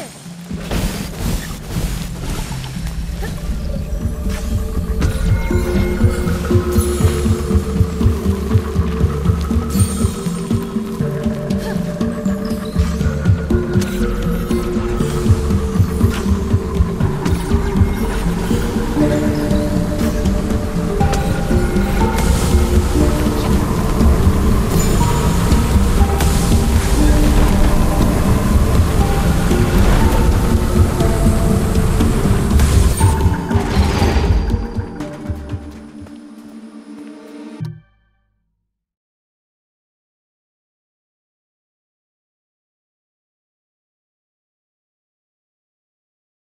this?